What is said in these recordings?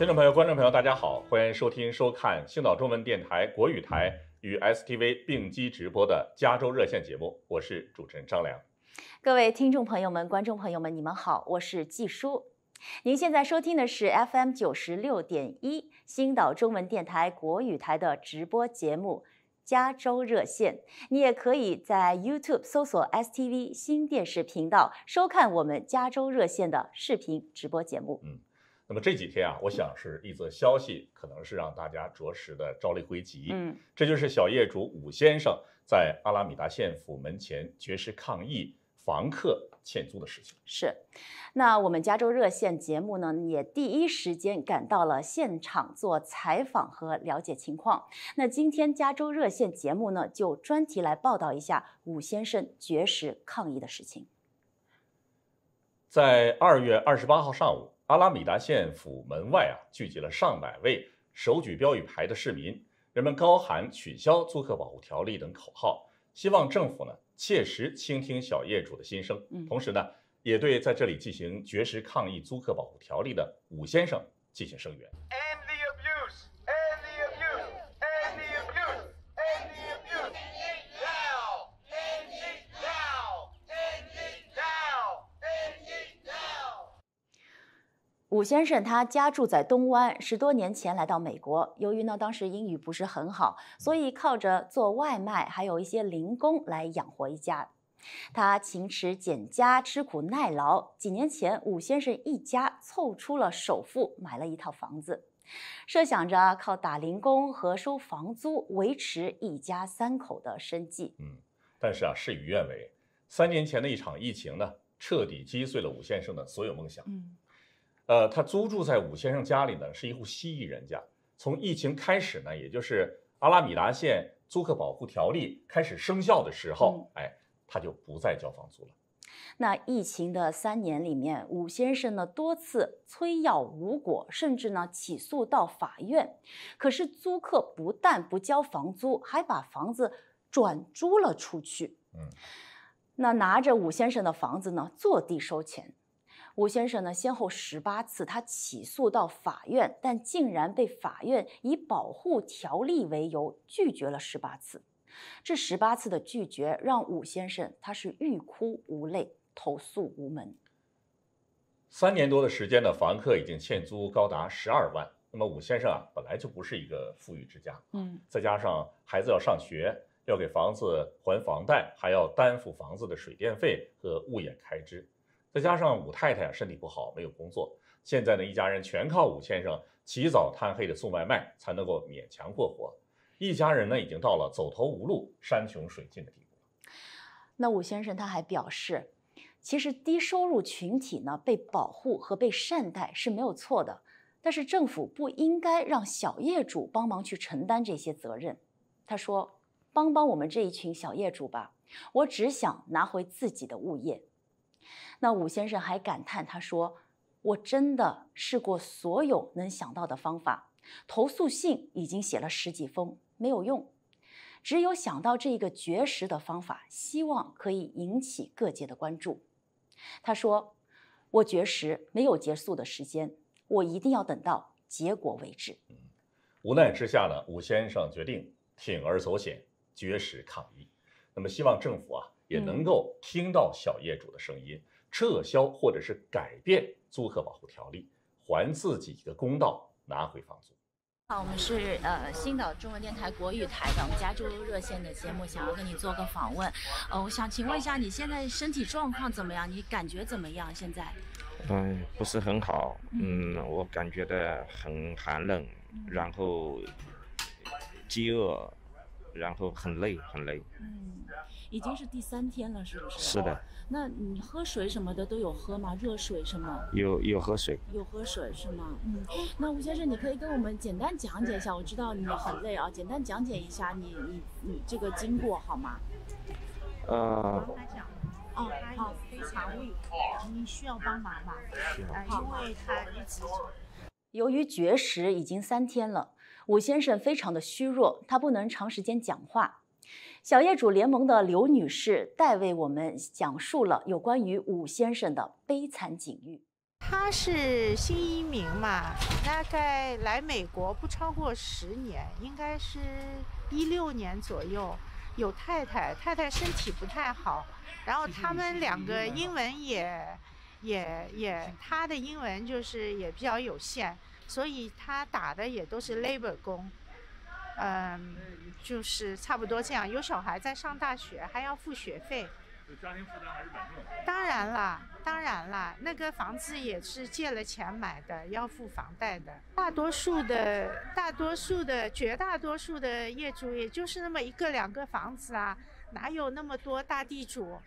听众朋友、观众朋友，大家好，欢迎收听、收看星岛中文电台国语台与 STV 并机直播的加州热线节目，我是主持人张良。各位听众朋友们、观众朋友们，你们好，我是季舒。您现在收听的是 FM 九十六点一星岛中文电台国语台的直播节目《加州热线》。你也可以在 YouTube 搜索 STV 新电视频道，收看我们《加州热线》的视频直播节目。那么这几天啊，我想是一则消息，可能是让大家着实的招了一回急。嗯，这就是小业主武先生在阿拉米达县府门前绝食抗议房客欠租的事情。是。那我们加州热线节目呢，也第一时间赶到了现场做采访和了解情况。那今天加州热线节目呢，就专题来报道一下武先生绝食抗议的事情。在二月二十八号上午。阿拉米达县府门外啊，聚集了上百位手举标语牌的市民，人们高喊“取消租客保护条例”等口号，希望政府呢切实倾听小业主的心声。同时呢，也对在这里进行绝食抗议租客保护条例的武先生进行声援。武先生他家住在东湾，十多年前来到美国。由于呢当时英语不是很好，所以靠着做外卖，还有一些零工来养活一家。他勤持俭家，吃苦耐劳。几年前，武先生一家凑出了首付，买了一套房子，设想着靠打零工和收房租维持一家三口的生计。嗯，但是啊，事与愿违，三年前的一场疫情呢，彻底击碎了武先生的所有梦想。嗯。呃，他租住在武先生家里呢，是一户西裔人家。从疫情开始呢，也就是阿拉米达县租客保护条例开始生效的时候，哎，他就不再交房租了。那疫情的三年里面，武先生呢多次催要无果，甚至呢起诉到法院。可是租客不但不交房租，还把房子转租了出去。嗯，那拿着武先生的房子呢，坐地收钱。吴先生呢，先后十八次他起诉到法院，但竟然被法院以保护条例为由拒绝了十八次。这十八次的拒绝让武先生他是欲哭无泪，投诉无门。三年多的时间呢，房客已经欠租高达十二万。那么武先生啊，本来就不是一个富裕之家，嗯，再加上孩子要上学，要给房子还房贷，还要担负房子的水电费和物业开支。再加上武太太啊身体不好，没有工作，现在呢一家人全靠武先生起早贪黑的送外卖才能够勉强过活，一家人呢已经到了走投无路、山穷水尽的地步。那武先生他还表示，其实低收入群体呢被保护和被善待是没有错的，但是政府不应该让小业主帮忙去承担这些责任。他说：“帮帮我们这一群小业主吧，我只想拿回自己的物业。”那武先生还感叹，他说：“我真的试过所有能想到的方法，投诉信已经写了十几封，没有用，只有想到这个绝食的方法，希望可以引起各界的关注。”他说：“我绝食没有结束的时间，我一定要等到结果为止。”无奈之下呢，武先生决定铤而走险，绝食抗议。那么，希望政府啊也能够听到小业主的声音。撤销或者是改变租客保护条例，还自己一个公道，拿回房租。好，我们是呃新岛中文电台国语台的我们加州热线的节目，想要跟你做个访问。呃，我想请问一下，你现在身体状况怎么样？你感觉怎么样？现在？嗯，不是很好。嗯，我感觉的很寒冷，然后饥饿，然后很累，很累。嗯，已经是第三天了，是不是？是的。那你喝水什么的都有喝吗？热水什么？有有喝水。有喝水是吗？嗯。那吴先生，你可以跟我们简单讲解一下。我知道你很累啊，简单讲解一下你你你这个经过好吗？呃。哦，好，非常胃口，你需要帮忙吗？呃，因为他一直由于绝食已经三天了，武先生非常的虚弱，他不能长时间讲话。小业主联盟的刘女士代为我们讲述了有关于武先生的悲惨境遇。他是新移民嘛，大概来美国不超过十年，应该是一六年左右。有太太，太太身体不太好，然后他们两个英文也也也，他的英文就是也比较有限，所以他打的也都是 labor 工，嗯，就是差不多这样。有小孩在上大学，还要付学费。家庭负担还是蛮重。当然啦，当然啦，那个房子也是借了钱买的，要付房贷的。大多数的、大多数的、绝大多数的业主，也就是那么一个两个房子啊，哪有那么多大地主？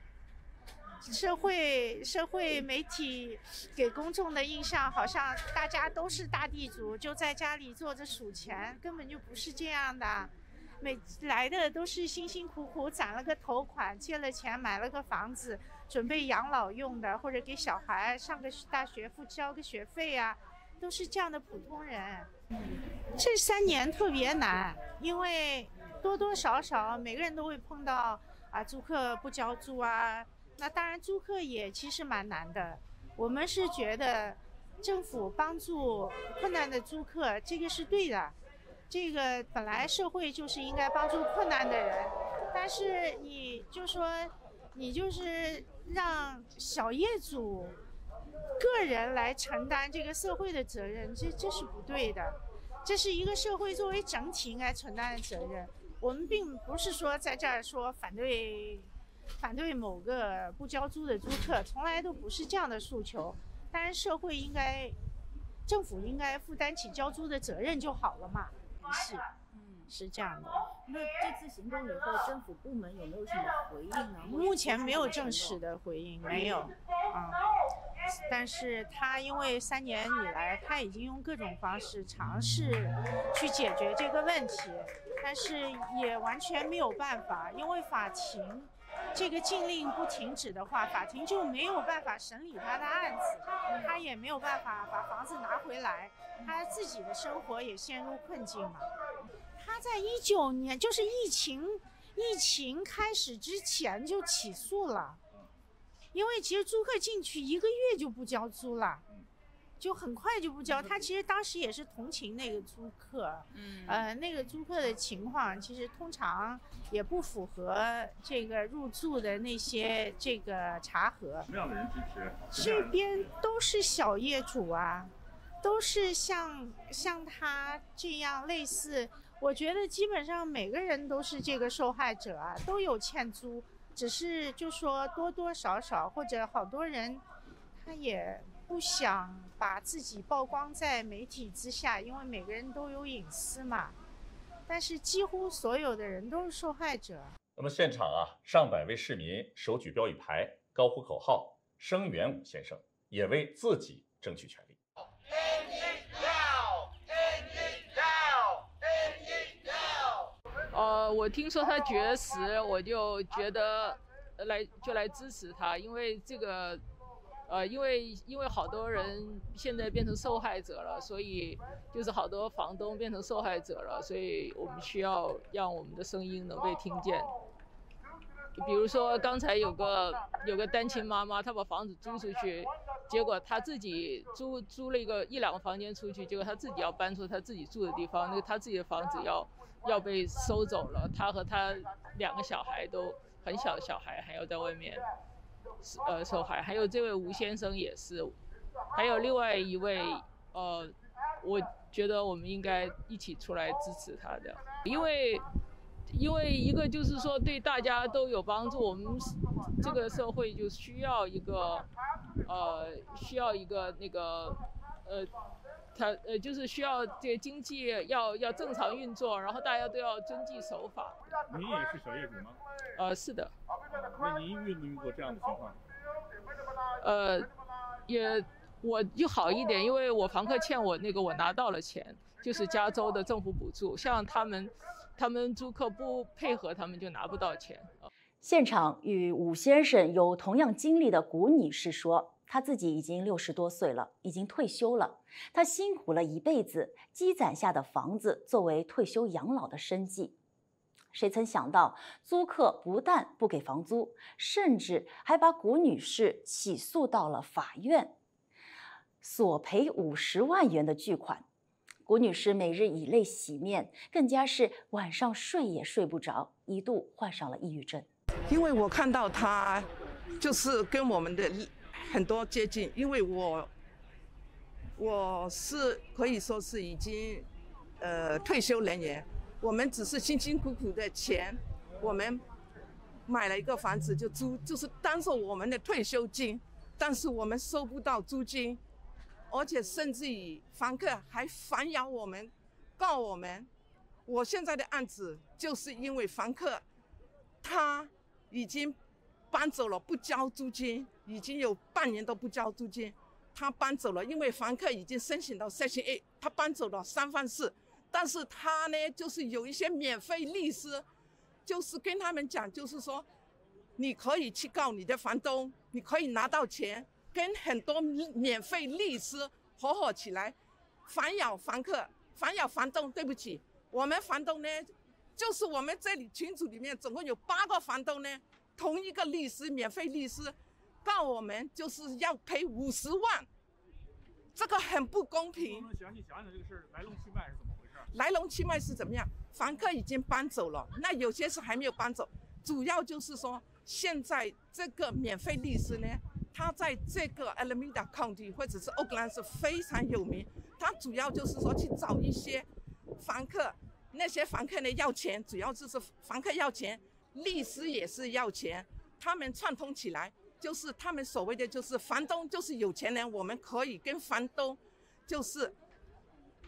社会社会媒体给公众的印象，好像大家都是大地主，就在家里坐着数钱，根本就不是这样的。每来的都是辛辛苦苦攒了个头款，借了钱买了个房子，准备养老用的，或者给小孩上个大学付交个学费啊，都是这样的普通人。这三年特别难，因为多多少少每个人都会碰到啊，租客不交租啊。那当然租客也其实蛮难的。我们是觉得政府帮助困难的租客，这个是对的。这个本来社会就是应该帮助困难的人，但是你就说，你就是让小业主个人来承担这个社会的责任，这这是不对的。这是一个社会作为整体应该承担的责任。我们并不是说在这儿说反对反对某个不交租的租客，从来都不是这样的诉求。当然，社会应该政府应该负担起交租的责任就好了嘛。是，嗯，是这样的。那这次行动以后，政府部门有没有什么回应呢？目前没有正式的回应，没有。啊，但是他因为三年以来，他已经用各种方式尝试去解决这个问题，但是也完全没有办法，因为法庭。这个禁令不停止的话，法庭就没有办法审理他的案子，他也没有办法把房子拿回来，他自己的生活也陷入困境嘛。他在一九年，就是疫情疫情开始之前就起诉了，因为其实租客进去一个月就不交租了。就很快就不交，他其实当时也是同情那个租客，嗯，呃，那个租客的情况其实通常也不符合这个入住的那些这个查核。什么样的人支持？这边都是小业主啊，都是像像他这样类似，我觉得基本上每个人都是这个受害者啊，都有欠租，只是就说多多少少或者好多人，他也。不想把自己曝光在媒体之下，因为每个人都有隐私嘛。但是几乎所有的人都是受害者。那么现场啊，上百位市民手举标语牌，高呼口号，声援武先生，也为自己争取权利。呃，我听说他绝食，我就觉得来就来支持他，因为这个。呃，因为因为好多人现在变成受害者了，所以就是好多房东变成受害者了，所以我们需要让我们的声音能被听见。比如说刚才有个有个单亲妈妈，她把房子租出去，结果她自己租租了一个一两个房间出去，结果她自己要搬出她自己住的地方，那个她自己的房子要要被收走了，她和她两个小孩都很小的小孩还要在外面。呃，受害还有这位吴先生也是，还有另外一位，呃，我觉得我们应该一起出来支持他的，因为，因为一个就是说对大家都有帮助，我们这个社会就需要一个，呃，需要一个那个，呃，他呃就是需要这个经济要要正常运作，然后大家都要遵纪守法。您也是小业主吗？呃，是的。那您遇没遇过这样的情况？呃，也我就好一点，因为我房客欠我那个，我拿到了钱，就是加州的政府补助。像他们，他们租客不配合，他们就拿不到钱。现场与武先生有同样经历的古女士说，她自己已经六十多岁了，已经退休了。她辛苦了一辈子，积攒下的房子作为退休养老的生计。谁曾想到，租客不但不给房租，甚至还把古女士起诉到了法院。索赔五十万元的巨款。谷女士每日以泪洗面，更加是晚上睡也睡不着，一度患上了抑郁症。因为我看到她，就是跟我们的很多接近，因为我我是可以说是已经呃退休人员，我们只是辛辛苦苦的钱，我们买了一个房子就租，就是当做我们的退休金，但是我们收不到租金。而且甚至于房客还反咬我们，告我们。我现在的案子就是因为房客他已经搬走了，不交租金，已经有半年都不交租金。他搬走了，因为房客已经申请到 Section A，他搬走了三番四，但是他呢，就是有一些免费律师，就是跟他们讲，就是说你可以去告你的房东，你可以拿到钱。跟很多免费律师合伙起来，反咬房客，反咬房东。对不起，我们房东呢，就是我们这里群组里面总共有八个房东呢，同一个律师，免费律师告我们，就是要赔五十万，这个很不公平。能详细讲讲这个事儿来龙去脉是怎么回事？来龙去脉是怎么样？房客已经搬走了，那有些是还没有搬走，主要就是说现在这个免费律师呢。他在这个 Alameda County 或者是 Oakland 是非常有名。他主要就是说去找一些房客，那些房客呢要钱，主要就是房客要钱，律师也是要钱。他们串通起来，就是他们所谓的就是房东就是有钱人，我们可以跟房东就是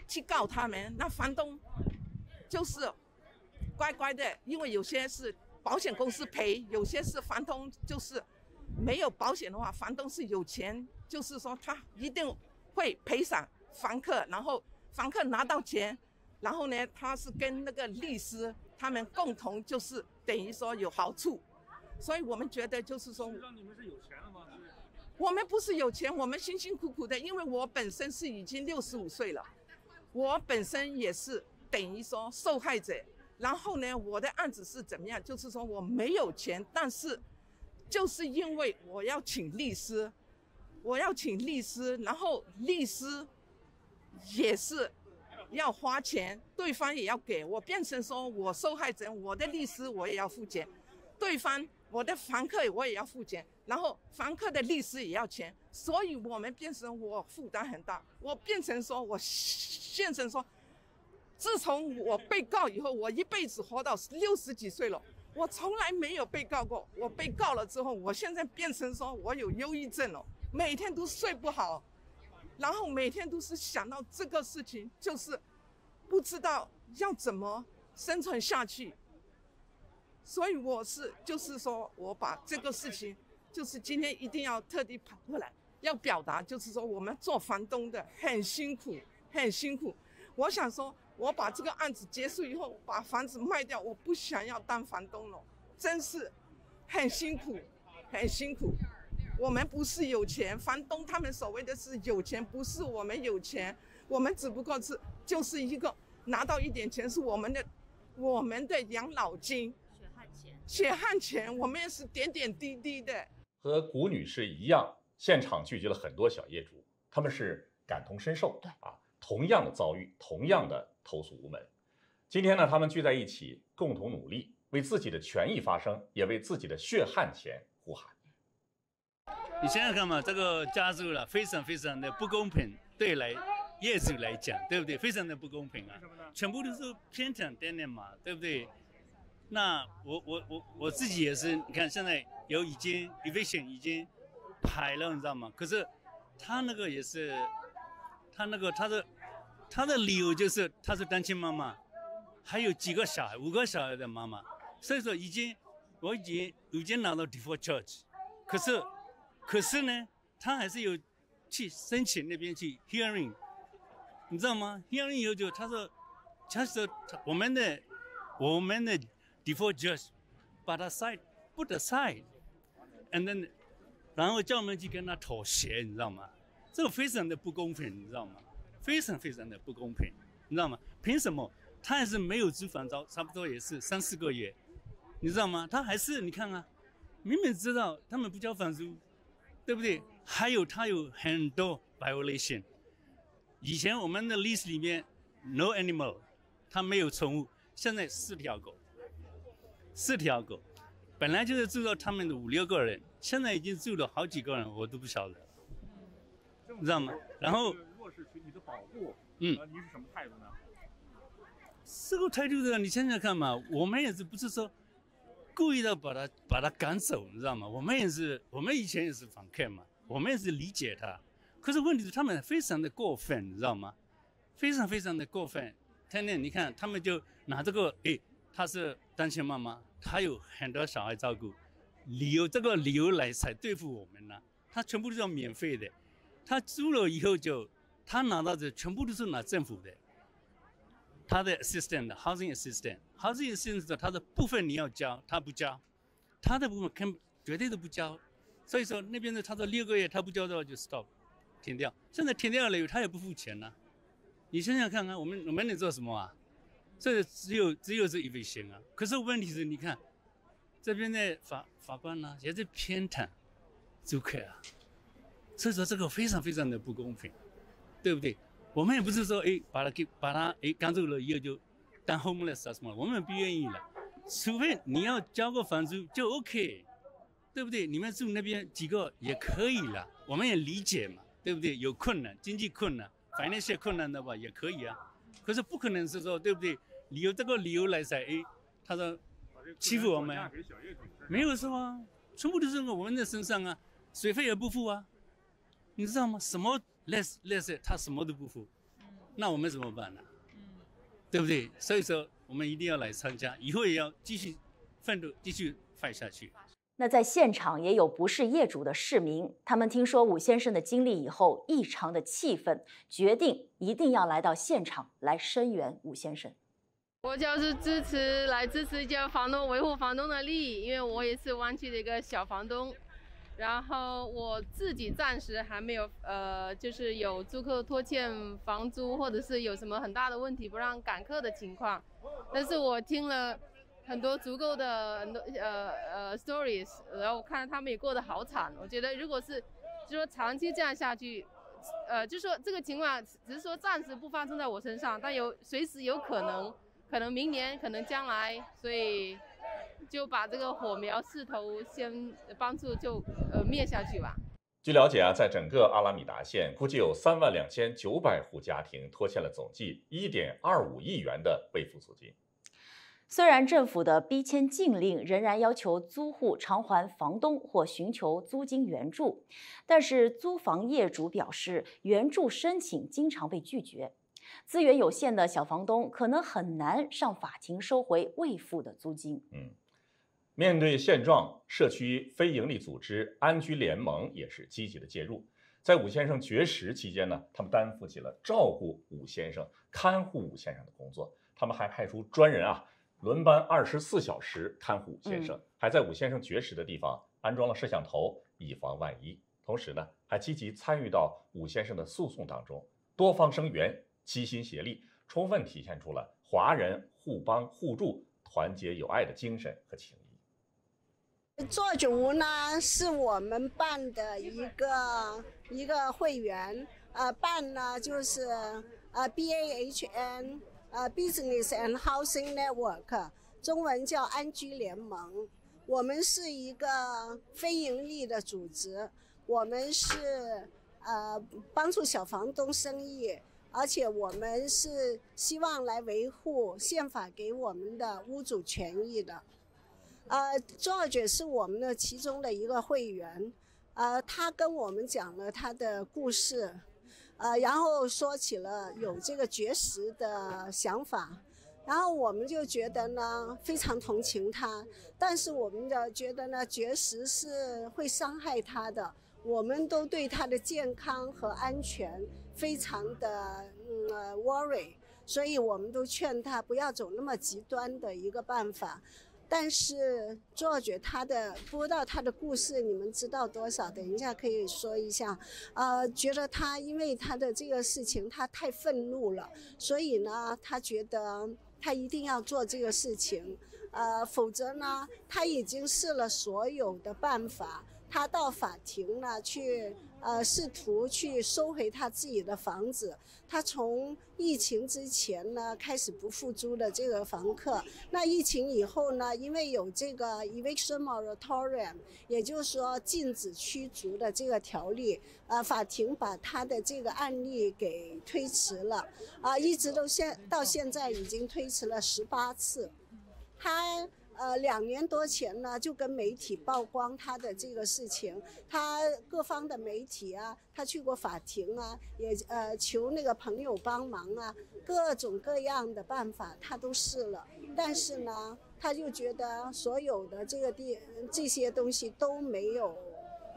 去告他们。那房东就是乖乖的，因为有些是保险公司赔，有些是房东就是。没有保险的话，房东是有钱，就是说他一定会赔偿房客，然后房客拿到钱，然后呢，他是跟那个律师他们共同就是等于说有好处，所以我们觉得就是说，让你们是有钱了吗？我们不是有钱，我们辛辛苦苦的，因为我本身是已经六十五岁了，我本身也是等于说受害者，然后呢，我的案子是怎么样？就是说我没有钱，但是。就是因为我要请律师，我要请律师，然后律师也是要花钱，对方也要给我，变成说我受害者，我的律师我也要付钱，对方我的房客我也要付钱，然后房客的律师也要钱，所以我们变成我负担很大，我变成说我现成说，自从我被告以后，我一辈子活到六十几岁了。我从来没有被告过，我被告了之后，我现在变成说我有忧郁症了，每天都睡不好，然后每天都是想到这个事情，就是不知道要怎么生存下去。所以我是就是说我把这个事情，就是今天一定要特地跑过来，要表达，就是说我们做房东的很辛苦，很辛苦。我想说。我把这个案子结束以后，把房子卖掉，我不想要当房东了，真是很辛苦，很辛苦。我们不是有钱，房东他们所谓的是有钱，不是我们有钱，我们只不过是就是一个拿到一点钱是我们的，我们的养老金，血汗钱，血汗钱，我们也是点点滴滴的。和谷女士一样，现场聚集了很多小业主，他们是感同身受，对啊。同样的遭遇，同样的投诉无门。今天呢，他们聚在一起，共同努力，为自己的权益发声，也为自己的血汗钱呼喊。你想想看嘛，这个加州了，非常非常的不公平，对来业主来讲，对不对？非常的不公平啊！全部都是偏袒店面嘛，对不对？那我我我我自己也是，你看现在有已经 eviction 已经排了，你知道吗？可是他那个也是，他那个他的。他的理由就是他是单亲妈妈，还有几个小孩，五个小孩的妈妈，所以说已经我已经已经拿到 default charge，可是可是呢，他还是有去申请那边去 hearing，你知道吗？hearing 以后就他说他说我们的我们的 default judge 把他 side 不得 side，and then 然后叫我们去跟他妥协，你知道吗？这个非常的不公平，你知道吗？非常非常的不公平，你知道吗？凭什么他还是没有租房招，差不多也是三四个月，你知道吗？他还是你看啊，明明知道他们不交房租，对不对？还有它有很多 violation。以前我们的 list 里面 no animal，它没有宠物，现在四条狗，四条狗，本来就是住到他们的五六个人，现在已经住了好几个人，我都不晓得，你知道吗？然后弱势群体的保护，嗯呃，您是什么态度呢？这个态度的，你想想看嘛，我们也是不是说故意的把他把他赶走，你知道吗？我们也是，我们以前也是访客嘛，我们也是理解他。可是问题是他们非常的过分，你知道吗？非常非常的过分。天天你看他们就拿这个，诶，她是单亲妈妈，她有很多小孩照顾，理由这个理由来才对付我们呢？她全部都是免费的，她租了以后就她拿到的全部都是拿政府的。他的 assistant housing assistant，housing assistant 他的部分你要交，他不交，他的部分肯绝对都不交，所以说那边的他说六个月他不交的话就 stop，停掉。现在停掉了以后他也不付钱了，你想想看看，我们我们能做什么啊？这只有只有这一位行啊。可是问题是，你看这边的法法官呢也在偏袒租客啊，所以说这个非常非常的不公平，对不对？我们也不是说哎把他给把他哎赶走了以后就当 homeless 啊什么，我们不愿意了，除非你要交个房租就 OK，对不对？你们住那边几个也可以了，我们也理解嘛，对不对？有困难，经济困难，反正些困难的吧也可以啊，可是不可能是说对不对？理由这个理由来噻，哎，他说欺负我们没有是吗，全部都是我们的身上啊，水费也不付啊，你知道吗？什么 less less 他什么都不付，那我们怎么办呢？对不对？所以说我们一定要来参加，以后也要继续奋斗，继续 fight 下去。那在现场也有不是业主的市民，他们听说武先生的经历以后，异常的气愤，决定一定要来到现场来声援武先生。我就是支持来支持一家房东维护房东的利益，因为我也是湾区的一个小房东，然后我自己暂时还没有呃，就是有租客拖欠房租或者是有什么很大的问题不让赶客的情况，但是我听了很多足够的呃呃 stories，然后我看到他们也过得好惨，我觉得如果是就说长期这样下去。呃，就说这个情况只是说暂时不发生在我身上，但有随时有可能，可能明年，可能将来，所以就把这个火苗势头先帮助就呃灭下去吧。据了解啊，在整个阿拉米达县，估计有三万两千九百户家庭拖欠了总计一点二五亿元的未付租金。虽然政府的逼迁禁令仍然要求租户偿还房东或寻求租金援助，但是租房业主表示，援助申请经常被拒绝。资源有限的小房东可能很难上法庭收回未付的租金。嗯，面对现状，社区非营利组织安居联盟也是积极的介入。在武先生绝食期间呢，他们担负起了照顾武先生、看护武先生的工作。他们还派出专人啊，轮班二十四小时看护武先生，还在武先生绝食的地方安装了摄像头，以防万一。同时呢，还积极参与到武先生的诉讼当中，多方声援，齐心协力，充分体现出了华人互帮互助、团结友爱的精神和情谊。做主呢是我们办的一个一个会员，呃，办呢就是呃 BAHN，呃 Business and Housing Network，中文叫安居联盟。我们是一个非盈利的组织，我们是呃帮助小房东生意，而且我们是希望来维护宪法给我们的屋主权益的。呃，George 是我们的其中的一个会员，呃，他跟我们讲了他的故事，呃，然后说起了有这个绝食的想法，然后我们就觉得呢非常同情他，但是我们的觉得呢绝食是会伤害他的，我们都对他的健康和安全非常的嗯、呃、worry，所以我们都劝他不要走那么极端的一个办法。但是 George 他的播到他的故事，你们知道多少？等一下可以说一下。呃，觉得他因为他的这个事情，他太愤怒了，所以呢，他觉得他一定要做这个事情。呃，否则呢，他已经试了所有的办法，他到法庭呢去呃，试图去收回他自己的房子。他从疫情之前呢开始不付租的这个房客，那疫情以后呢，因为有这个 eviction moratorium，也就是说禁止驱逐的这个条例，呃，法庭把他的这个案例给推迟了，啊，一直都现到现在已经推迟了十八次，他。呃，两年多前呢，就跟媒体曝光他的这个事情，他各方的媒体啊，他去过法庭啊，也呃求那个朋友帮忙啊，各种各样的办法他都试了，但是呢，他就觉得所有的这个地这些东西都没有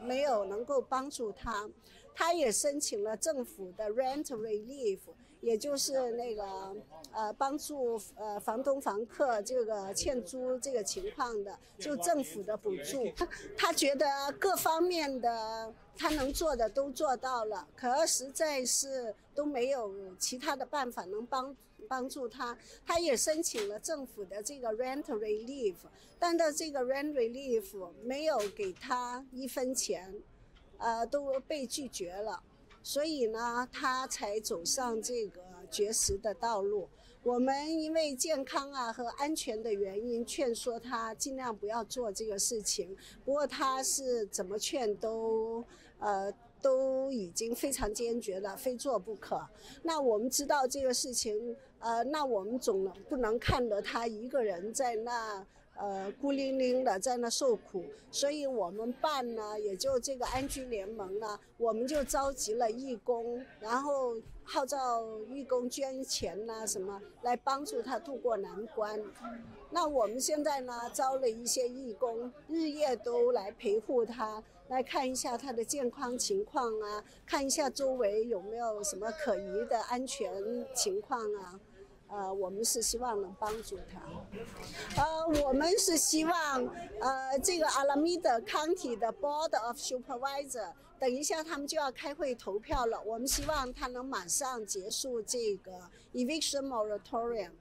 没有能够帮助他，他也申请了政府的 rent relief。也就是那个呃，帮助呃房东房客这个欠租这个情况的，就政府的补助。他觉得各方面的他能做的都做到了，可实在是都没有其他的办法能帮帮助他。他也申请了政府的这个 rent relief，但到这个 rent relief 没有给他一分钱，呃，都被拒绝了。所以呢，他才走上这个绝食的道路。我们因为健康啊和安全的原因，劝说他尽量不要做这个事情。不过他是怎么劝都，呃，都已经非常坚决了，非做不可。那我们知道这个事情，呃，那我们总不能看着他一个人在那。呃，孤零零的在那受苦，所以我们办呢，也就这个安居联盟呢，我们就召集了义工，然后号召义工捐钱呐，什么来帮助他渡过难关。那我们现在呢，招了一些义工，日夜都来陪护他，来看一下他的健康情况啊，看一下周围有没有什么可疑的安全情况啊。呃，我们是希望能帮助他。呃，我们是希望，呃，这个阿拉米达 County 的 Board of Supervisor，等一下他们就要开会投票了。我们希望他能马上结束这个 Eviction Moratorium。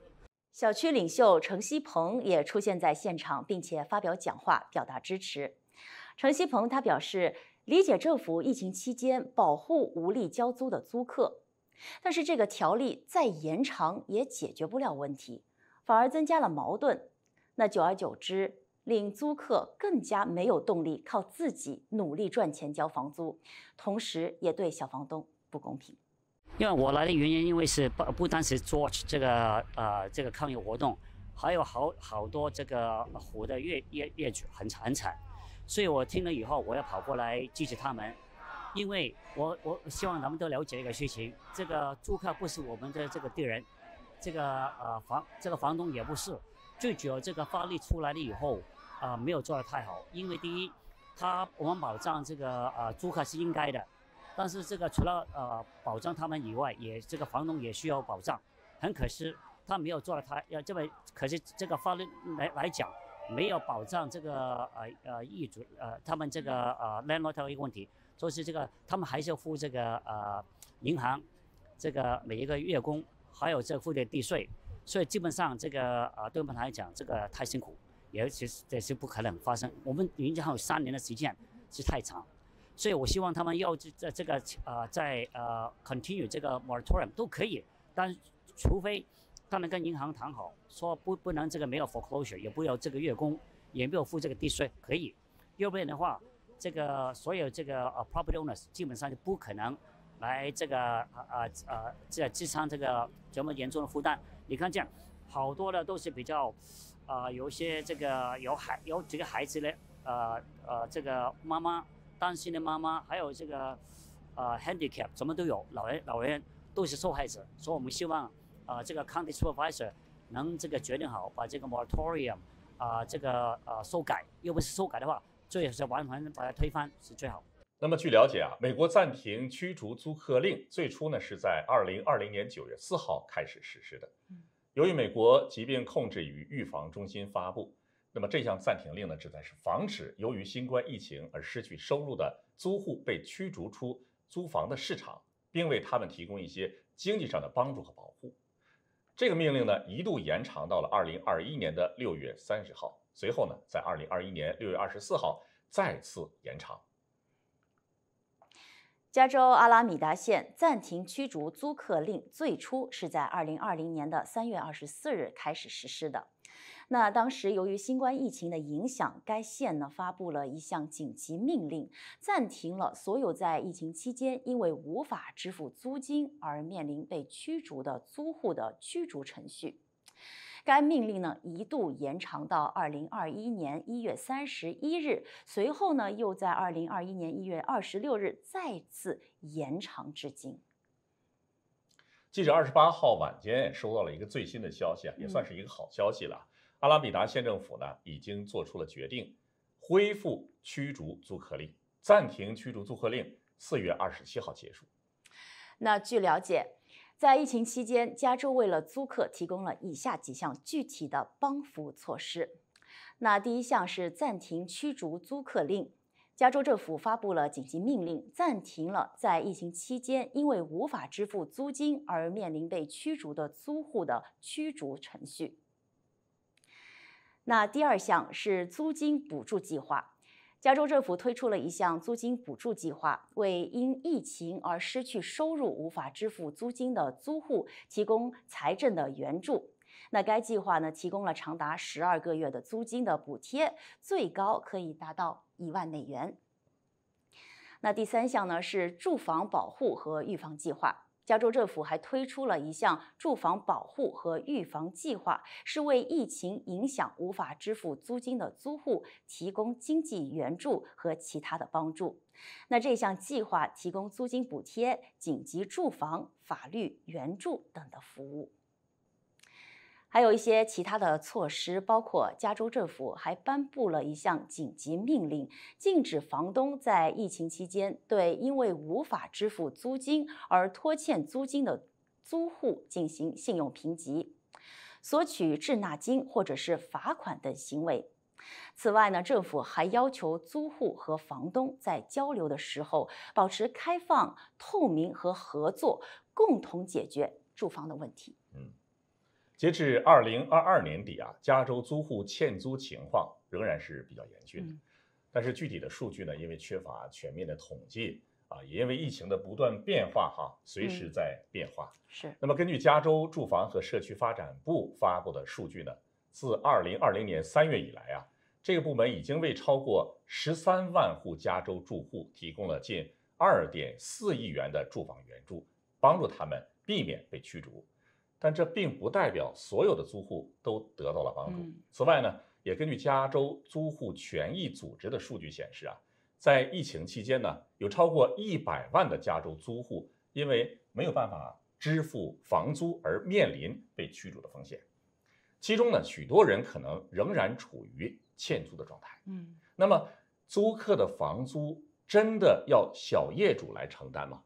小区领袖程希鹏也出现在现场，并且发表讲话，表达支持。程希鹏他表示，理解政府疫情期间保护无力交租的租客。但是这个条例再延长也解决不了问题，反而增加了矛盾。那久而久之，令租客更加没有动力靠自己努力赚钱交房租，同时也对小房东不公平。因为我来的原因，因为是不不单是 George 这个呃这个抗议活动，还有好好多这个湖的业业业主很很惨，所以我听了以后，我要跑过来支持他们。因为我我希望咱们都了解一个事情，这个租客不是我们的这个敌人，这个呃房这个房东也不是，最主要这个法律出来了以后，啊没有做得太好，因为第一，他我们保障这个呃租客是应该的，但是这个除了呃保障他们以外，也这个房东也需要保障，很可惜他没有做得太要这么，可是这个法律来来讲，没有保障这个呃呃业主呃他们这个呃 landlord 的一个问题。就是这个，他们还是要付这个呃银行这个每一个月供，还有这付的地税，所以基本上这个呃对我们来讲，这个太辛苦，也其实这是不可能发生。我们已经还有三年的时间是太长，所以我希望他们要这这个呃在呃 continue 这个 moratorium 都可以，但除非他们跟银行谈好，说不不能这个没有 foreclosure，也不要这个月供，也没有付这个地税，可以，要不然的话。这个所有这个呃 property owners 基本上就不可能来这个呃呃呃这支撑这个这么严重的负担。你看这样，好多的都是比较呃有些这个有孩有几个孩子的呃呃这个妈妈担心的妈妈，还有这个呃 handicap 什么都有，老人老人都是受害者。所以我们希望啊这个 county supervisor 能这个决定好，把这个 moratorium 啊这个呃修改，又不是修改的话。最好是完全把它推翻是最好。那么据了解啊，美国暂停驱逐租客令最初呢是在二零二零年九月四号开始实施的。由于美国疾病控制与预防中心发布，那么这项暂停令呢，旨在是防止由于新冠疫情而失去收入的租户被驱逐出租房的市场，并为他们提供一些经济上的帮助和保护。这个命令呢一度延长到了二零二一年的六月三十号。随后呢，在二零二一年六月二十四号再次延长。加州阿拉米达县暂停驱逐租客令最初是在二零二零年的三月二十四日开始实施的。那当时由于新冠疫情的影响，该县呢发布了一项紧急命令，暂停了所有在疫情期间因为无法支付租金而面临被驱逐的租户的驱逐程序。该命令呢一度延长到二零二一年一月三十一日，随后呢又在二零二一年一月二十六日再次延长至今。记者二十八号晚间收到了一个最新的消息啊，也算是一个好消息了。阿拉比达县政府呢已经做出了决定，恢复驱逐租客令，暂停驱逐租客令，四月二十七号结束。那据了解。在疫情期间，加州为了租客提供了以下几项具体的帮扶措施。那第一项是暂停驱逐租客令，加州政府发布了紧急命令，暂停了在疫情期间因为无法支付租金而面临被驱逐的租户的驱逐程序。那第二项是租金补助计划。加州政府推出了一项租金补助计划，为因疫情而失去收入、无法支付租金的租户提供财政的援助。那该计划呢，提供了长达十二个月的租金的补贴，最高可以达到一万美元。那第三项呢，是住房保护和预防计划。加州政府还推出了一项住房保护和预防计划，是为疫情影响无法支付租金的租户提供经济援助和其他的帮助。那这项计划提供租金补贴、紧急住房、法律援助等的服务。还有一些其他的措施，包括加州政府还颁布了一项紧急命令，禁止房东在疫情期间对因为无法支付租金而拖欠租金的租户进行信用评级、索取滞纳金或者是罚款等行为。此外呢，政府还要求租户和房东在交流的时候保持开放、透明和合作，共同解决住房的问题。嗯。截至二零二二年底啊，加州租户欠租情况仍然是比较严峻的。但是具体的数据呢，因为缺乏全面的统计啊，也因为疫情的不断变化哈，随时在变化。是。那么根据加州住房和社区发展部发布的数据呢，自二零二零年三月以来啊，这个部门已经为超过十三万户加州住户提供了近二点四亿元的住房援助，帮助他们避免被驱逐。但这并不代表所有的租户都得到了帮助。此外呢，也根据加州租户权益组织的数据显示啊，在疫情期间呢，有超过一百万的加州租户因为没有办法支付房租而面临被驱逐的风险。其中呢，许多人可能仍然处于欠租的状态。嗯，那么租客的房租真的要小业主来承担吗？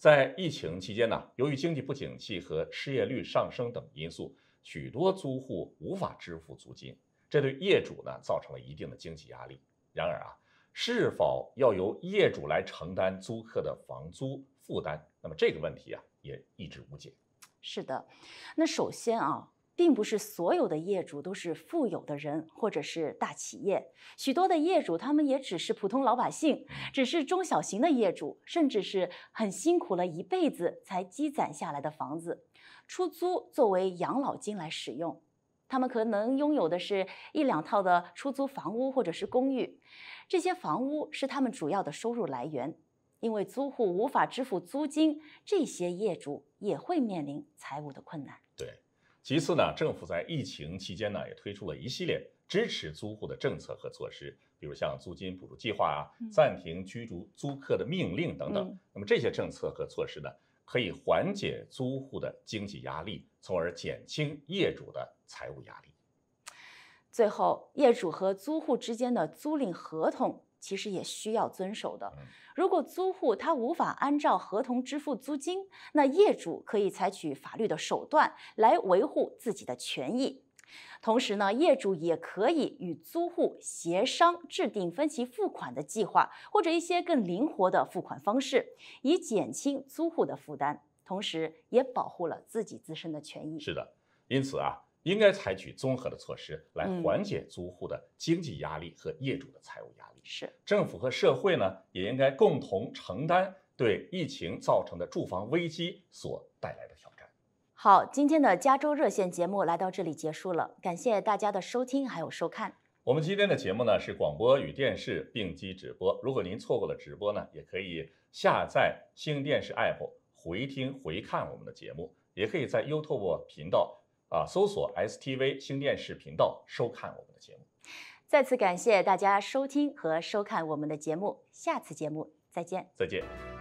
在疫情期间呢，由于经济不景气和失业率上升等因素，许多租户无法支付租金，这对业主呢造成了一定的经济压力。然而啊，是否要由业主来承担租客的房租负担，那么这个问题啊也一直无解。是的，那首先啊。并不是所有的业主都是富有的人，或者是大企业。许多的业主，他们也只是普通老百姓，只是中小型的业主，甚至是很辛苦了一辈子才积攒下来的房子，出租作为养老金来使用。他们可能拥有的是一两套的出租房屋或者是公寓，这些房屋是他们主要的收入来源。因为租户无法支付租金，这些业主也会面临财务的困难。对。其次呢，政府在疫情期间呢，也推出了一系列支持租户的政策和措施，比如像租金补助计划啊、暂停居住租客的命令等等。那么这些政策和措施呢，可以缓解租户的经济压力，从而减轻业主的财务压力。最后，业主和租户之间的租赁合同。其实也需要遵守的。如果租户他无法按照合同支付租金，那业主可以采取法律的手段来维护自己的权益。同时呢，业主也可以与租户协商制定分期付款的计划，或者一些更灵活的付款方式，以减轻租户的负担，同时也保护了自己自身的权益。是的，因此啊。应该采取综合的措施来缓解租户的经济压力和业主的财务压力。是，政府和社会呢，也应该共同承担对疫情造成的住房危机所带来的挑战。好，今天的加州热线节目来到这里结束了，感谢大家的收听还有收看。我们今天的节目呢是广播与电视并机直播，如果您错过了直播呢，也可以下载新电视 app 回听回看我们的节目，也可以在 YouTube 频道啊搜索 STV 星电视频道收看我们的节目。再次感谢大家收听和收看我们的节目，下次节目再见。再见。